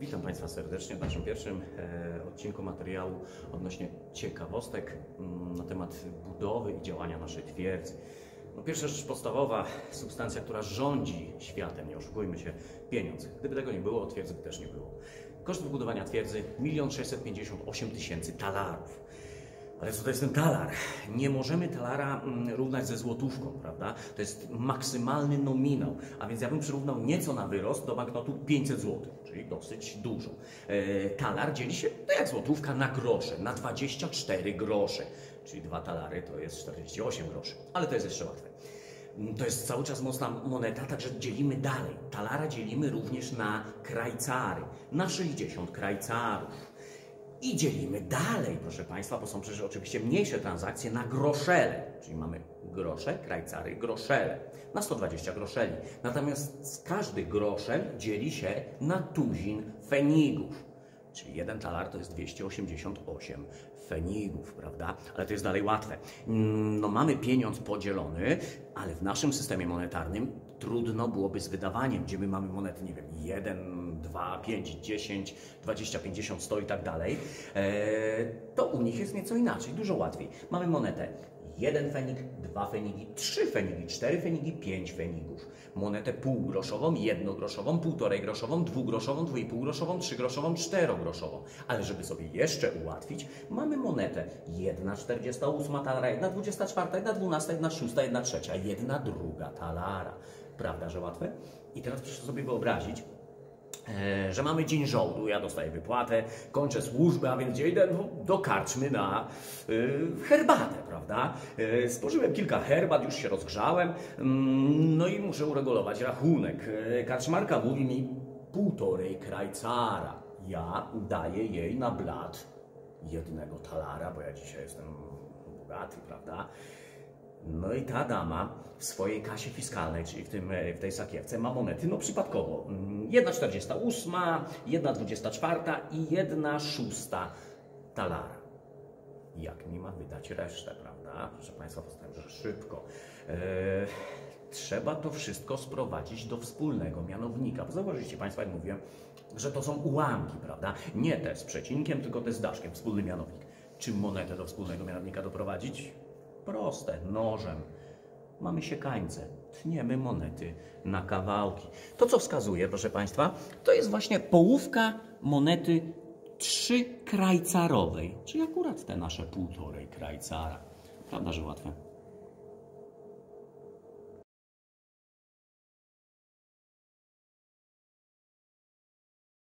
Witam Państwa serdecznie w naszym pierwszym e, odcinku materiału odnośnie ciekawostek mm, na temat budowy i działania naszej twierdzy. No, pierwsza rzecz podstawowa, substancja, która rządzi światem, nie oszukujmy się, pieniądz. Gdyby tego nie było, twierdzy by też nie było. Koszt wybudowania twierdzy 1 658 tysięcy talarów. Ale co to jest ten talar? Nie możemy talara mm, równać ze złotówką, prawda? To jest maksymalny nominał, a więc ja bym przyrównał nieco na wyrost do banknotu 500 zł, czyli dosyć dużo. E, talar dzieli się, to jak złotówka, na grosze, na 24 grosze, czyli dwa talary to jest 48 groszy, ale to jest jeszcze łatwe. Mm, To jest cały czas mocna moneta, także dzielimy dalej. Talara dzielimy również na krajcary, na 60 krajcarów. I dzielimy dalej, proszę Państwa, bo są przecież oczywiście mniejsze transakcje na groszele, czyli mamy grosze, krajcary, groszele, na 120 groszeli. Natomiast każdy groszel dzieli się na tuzin fenigów, czyli jeden talar to jest 288 fenigów, prawda? Ale to jest dalej łatwe. Mm, No mamy pieniądz podzielony, ale w naszym systemie monetarnym trudno byłoby z wydawaniem, gdzie my mamy monety, nie wiem, 1, 2, 5, 10, 20, 50, 100 i tak dalej. Eee, to u nich jest nieco inaczej, dużo łatwiej. Mamy monetę jeden fenig, dwa fenigi, trzy fenigi, cztery fenigi, pięć fenigów. Monetę półgroszową, jednogroszową, półtorej groszową, dwugroszową, dwójpółgroszową, trzygroszową, czterogroszową. Ale żeby sobie jeszcze ułatwić, mamy monetę jedna czterdziesta ósma talara, jedna dwudziesta czwarta, jedna dwunasta, jedna szósta, jedna trzecia, jedna druga talara. Prawda, że łatwe? I teraz proszę sobie wyobrazić, że mamy dzień żołdu, ja dostaję wypłatę, kończę służbę, a więc idę no, do karczmy na y, herbatę, prawda? E, spożyłem kilka herbat, już się rozgrzałem, mm, no i muszę uregulować rachunek. E, Karczmarka mówi mi półtorej krajcara. Ja daję jej na blat jednego talara, bo ja dzisiaj jestem bogaty, prawda? No i ta dama w swojej kasie fiskalnej, czyli w, tym, e, w tej sakiewce, ma monety, no przypadkowo. mm, Jedna 48, jedna 24 i jedna szósta talara. Jak mi ma wydać resztę, prawda? Proszę Państwa, powstałem, że szybko. E, trzeba to wszystko sprowadzić do wspólnego mianownika. Bo zauważyliście Państwo, jak mówiłem, że to są ułamki, prawda? Nie te z przecinkiem, tylko te z daszkiem, wspólny mianownik. Czy monetę do wspólnego mianownika doprowadzić? Proste, nożem. Mamy siekańce, tniemy monety na kawałki. To, co wskazuje, proszę Państwa, to jest właśnie połówka monety trzy krajcarowej, czyli akurat te nasze półtorej krajcara. Prawda, że łatwe?